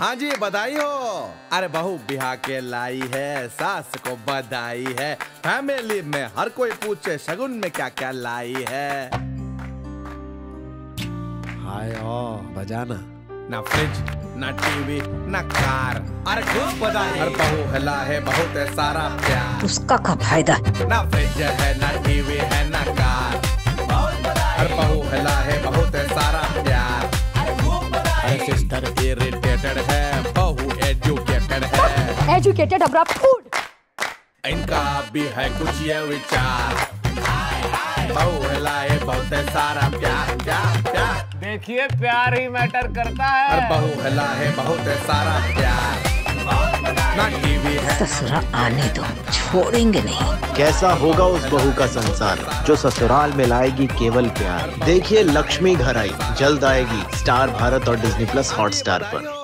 हाँ जी बधाई हो। अरे बहू बिहा के लाई है सास को बधाई है। फैमिली में हर कोई पूछे शगुन में क्या क्या लाई है? हाय ओ बजाना। ना फ्रिज ना टीवी ना कार। अरे खूब बधाई। हर बहू हिला है बहुत है सारा प्यार। उसका का फ़ायदा? ना फ्रिज है ना टीवी है ना कार। हर बहू हिला है बहुत है सारा प्यार। सिस्टर इरिटेटेड है बहु एजुकेटेड है। एजुकेटेड अबरा फ़ूड इनका भी है कुछ ये विचार। बहू लाए है बहुत सारा प्यार क्या क्या देखिए प्यार ही मैटर करता है। बहु हिला है बहुत सारा प्यार। ना टीवी है। ससुरा आने दो छोड़ेंगे नहीं। कैसा होगा उस बहू का संसार जो ससुराल में लाएगी केवल प्यार? देखिए लक्ष्मी घर आई जल्द आएगी स्टार भारत और डिज्नी प्लस हॉटस्टार पर।